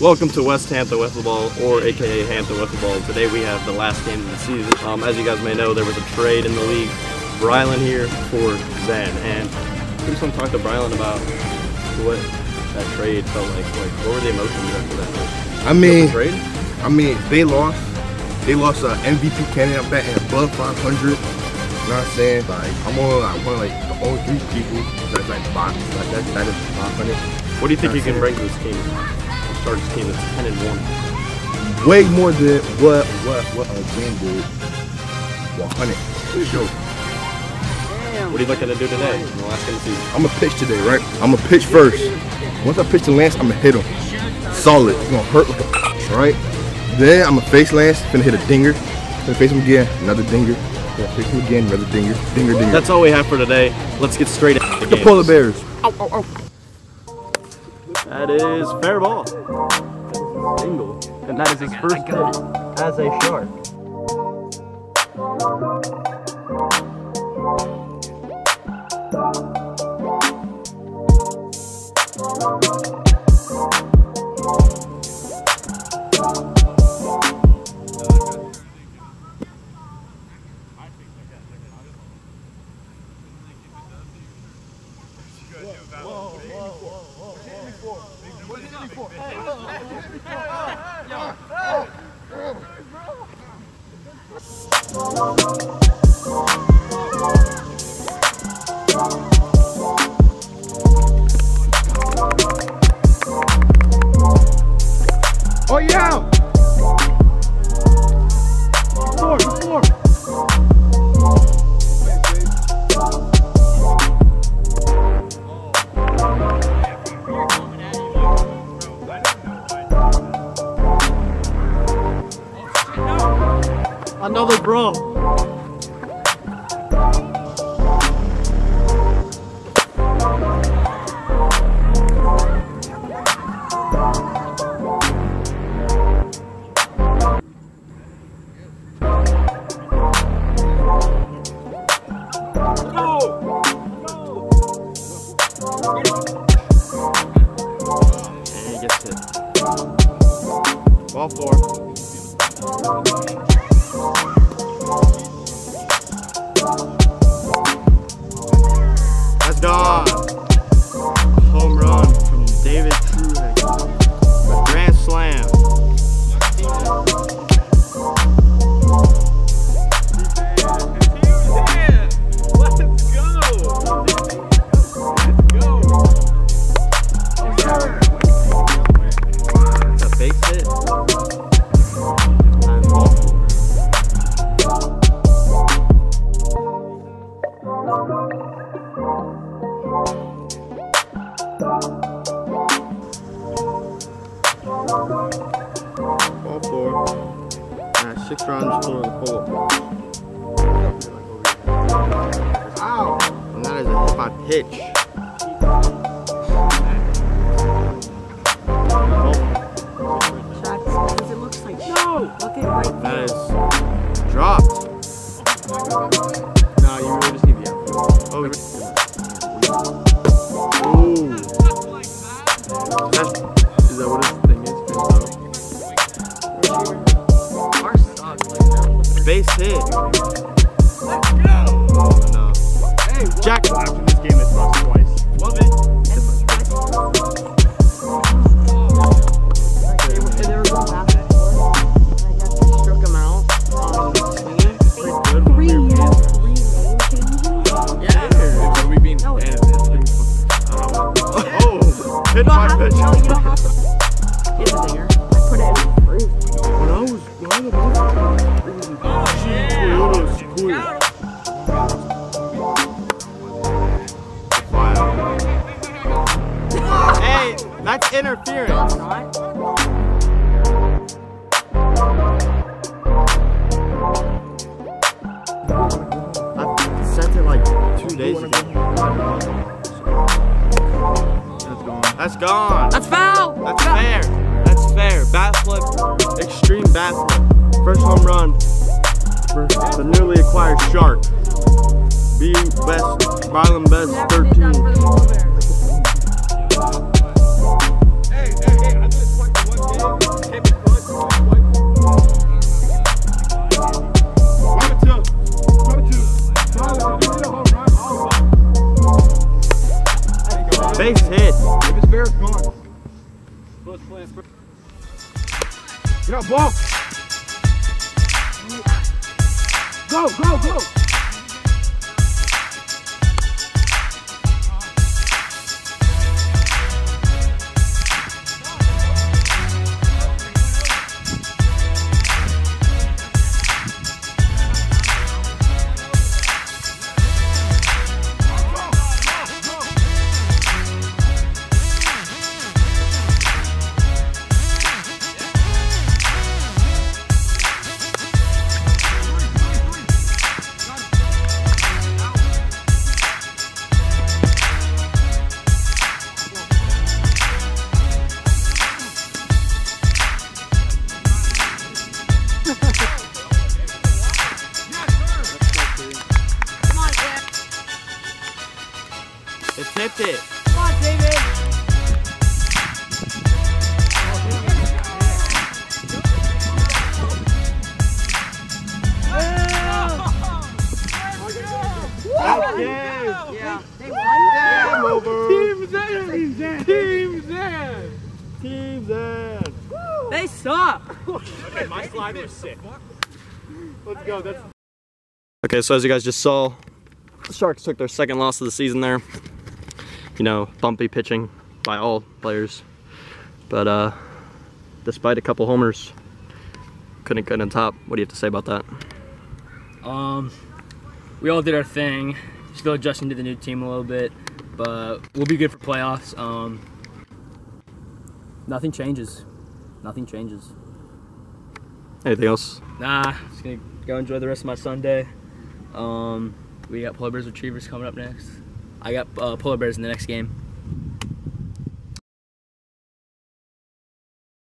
Welcome to West Hampton Wiffle Ball, or AKA Hampton Wiffle Ball. Today we have the last game of the season. Um, as you guys may know, there was a trade in the league. Brylan here for Zen, and I just want to talk to Brylan about what that trade felt like. Like, what were the emotions after that? I mean, trade? I mean, they lost. They lost an MVP candidate. I'm betting above 500. You know what I'm saying? Like, I'm only like one of like the only three people that's like five, like that, that is 500. What do you think you can bring to this team? Start this team that's 10 and 1. Way more than what what what a game did. 100 for sure. What are you looking to do today in the last game of the season? I'm gonna pitch today, right? I'm gonna pitch first. Once I pitch to Lance, I'm gonna hit him. Solid. It's gonna hurt like a right? Then I'm gonna face Lance, gonna hit a dinger. Then face him again, another dinger. Then face him again, another dinger. Dinger, dinger. That's all we have for today. Let's get straight into the the polar bears. Oh, oh, oh. That is fair ball. Single. And that is his first hit as a shark. Oh Another bro. Ball four. That's gone. Six rounds total in the pull-up. Ow! And that is a hit by pitch. Because it no. Look at right That is dropped. No, you really just need the outfield. Oh, What we been? No, and it's- it's been fucking- Oh, hit You don't by have to. pitch. No, you don't have to. Here's the dinger. I put it in the. When I was when I was oh, yeah. Hey, that's interference. I sent it like two days ago. That's gone. That's gone. That's foul. That's fair. That's fair. Bat flip, extreme bat flip. First home run for the newly acquired Shark. Being best, Ryland Best Never did that 13. Get up, ball. Go, go, go. It tipped it. Come on, David. Yeah. They won. Team Zen. Team Zen. Team Zen. Team Zan. They suck. Okay, my slide was sick. Let's go. That's Okay, so as you guys just saw, the Sharks took their second loss of the season there. You know, bumpy pitching by all players. But uh, despite a couple homers, couldn't get on top. What do you have to say about that? Um, we all did our thing, still adjusting to the new team a little bit, but we'll be good for playoffs. Um, nothing changes. Nothing changes. Anything else? Nah, just gonna go enjoy the rest of my Sunday. Um, we got Polar Bears Retrievers coming up next. I got uh, Polar Bears in the next game.